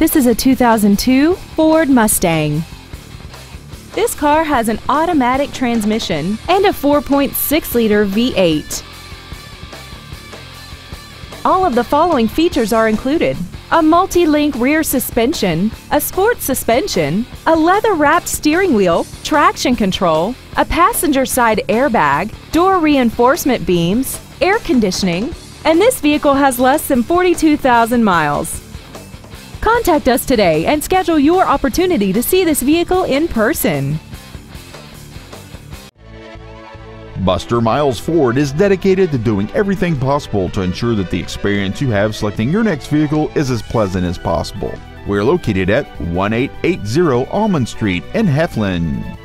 This is a 2002 Ford Mustang. This car has an automatic transmission and a 4.6 liter V8. All of the following features are included a multi link rear suspension, a sports suspension, a leather wrapped steering wheel, traction control, a passenger side airbag, door reinforcement beams, air conditioning, and this vehicle has less than 42,000 miles. Contact us today and schedule your opportunity to see this vehicle in person. Buster Miles Ford is dedicated to doing everything possible to ensure that the experience you have selecting your next vehicle is as pleasant as possible. We're located at 1880 Almon Street in Heflin.